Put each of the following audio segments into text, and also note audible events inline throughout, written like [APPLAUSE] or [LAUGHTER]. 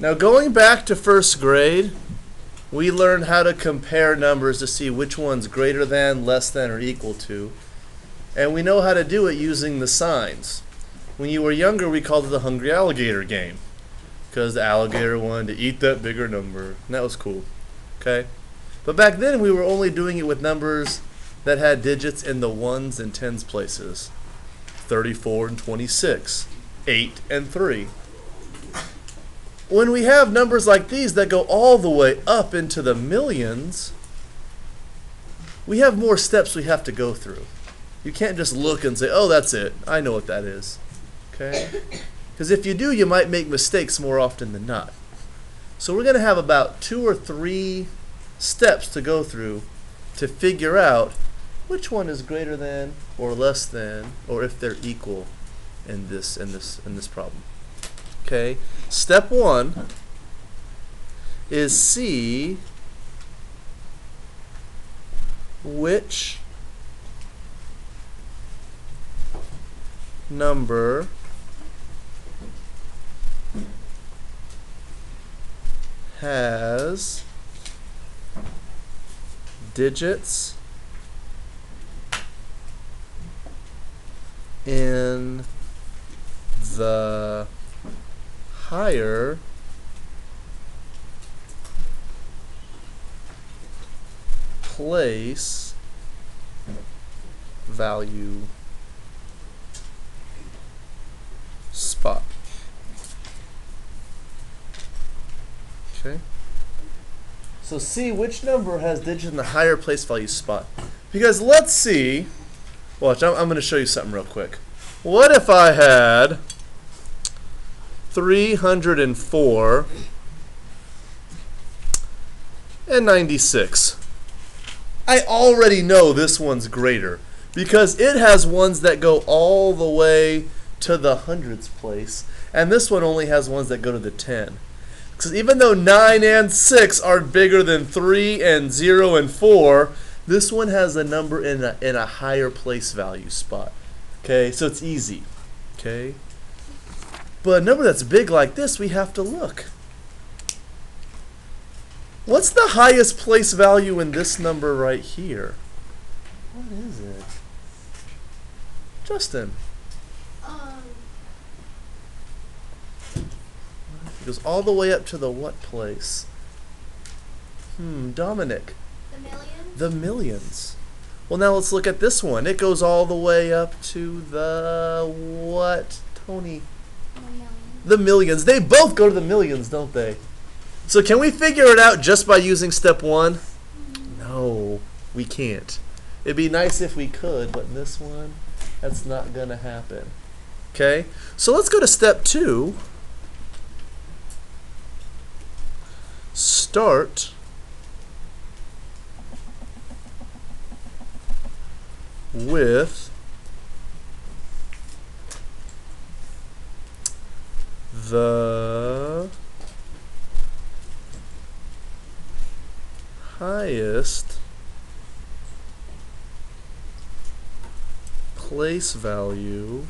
Now, going back to first grade, we learned how to compare numbers to see which one's greater than, less than, or equal to. And we know how to do it using the signs. When you were younger, we called it the hungry alligator game because the alligator wanted to eat that bigger number. And that was cool. Okay? But back then, we were only doing it with numbers that had digits in the ones and tens places 34 and 26, 8 and 3 when we have numbers like these that go all the way up into the millions, we have more steps we have to go through. You can't just look and say, oh, that's it. I know what that is. Okay? [COUGHS] Because if you do, you might make mistakes more often than not. So we're going to have about two or three steps to go through to figure out which one is greater than or less than or if they're equal in this in this in this problem. Okay? Step one is see which number has digits in the higher place value spot. Okay. So see which number has digit in the higher place value spot. Because let's see, watch, I'm, I'm going to show you something real quick. What if I had 304 and 96. I already know this one's greater because it has ones that go all the way to the hundreds place, and this one only has ones that go to the 10. Because even though 9 and 6 are bigger than 3 and 0 and 4, this one has a number in a, in a higher place value spot. Okay, so it's easy. Okay. But a number that's big like this, we have to look. What's the highest place value in this number right here? What is it? Justin. Um, It goes all the way up to the what place? Hmm, Dominic. the millions? The millions. Well, now let's look at this one. It goes all the way up to the what, Tony? The millions. They both go to the millions, don't they? So can we figure it out just by using step one? No, we can't. It'd be nice if we could, but in this one, that's not going to happen. Okay? So let's go to step two. Start with the highest place value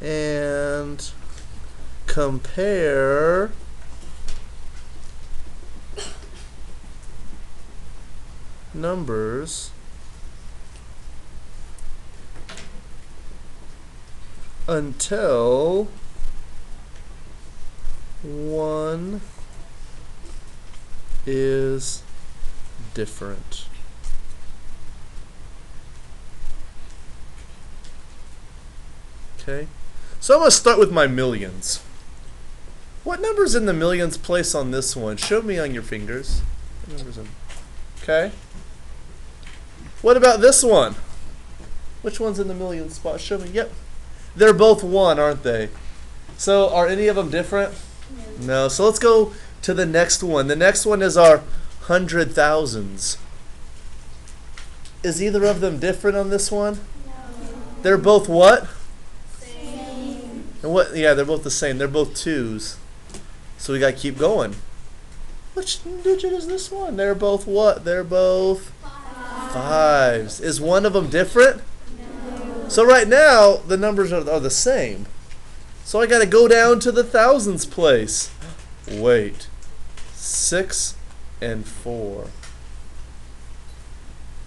and compare numbers until one is different. Okay, so I'm going to start with my millions. What numbers in the millions place on this one? Show me on your fingers. What numbers in- Okay. What about this one? Which one's in the millions spot? Show me. Yep. They're both one, aren't they? So are any of them different? No. So let's go to the next one. The next one is our hundred thousands. Is either of them different on this one? No. They're both what? Same. And what? Yeah, they're both the same. They're both twos. So we gotta keep going. Which digit is this one? They're both what? They're both Five. fives. Is one of them different? So right now the numbers are, are the same. So I got to go down to the thousands place. Wait, six and four.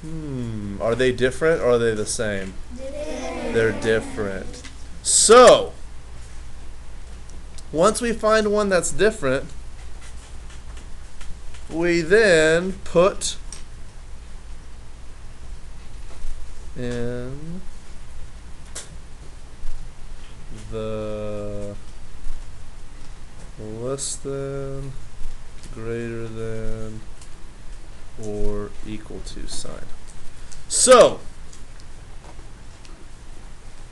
Hmm, are they different or are they the same? They're different. So, once we find one that's different, we then put in the less than, greater than, or equal to sign. So,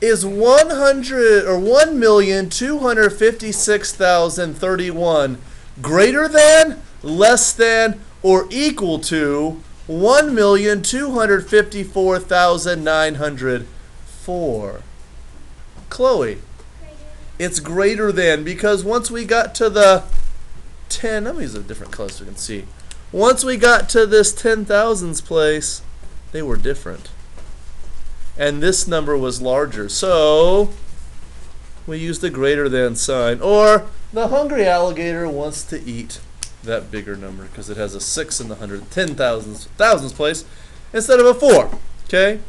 is 100 or 1,256,031 greater than, less than, or equal to 1,254,904? Chloe, it's greater than because once we got to the 10, let me use a different color so we can see. Once we got to this 10,000s place, they were different and this number was larger. So we use the greater than sign. Or the hungry alligator wants to eat that bigger number because it has a 6 in the hundred, ten thousands, thousands place instead of a 4. Okay?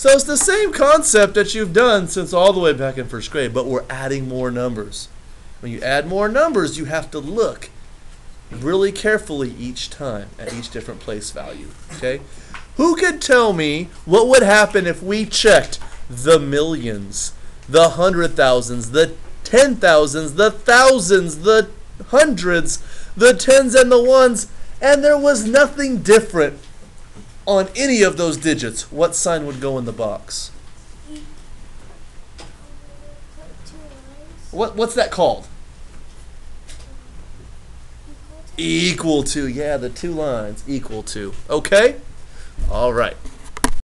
So it's the same concept that you've done since all the way back in first grade, but we're adding more numbers. When you add more numbers, you have to look really carefully each time at each different place value. Okay? Who could tell me what would happen if we checked the millions, the hundred thousands, the ten thousands, the thousands, the hundreds, the tens and the ones, and there was nothing different on any of those digits? What sign would go in the box? What what's that called? Equal to, yeah, the two lines equal to. Okay? All right.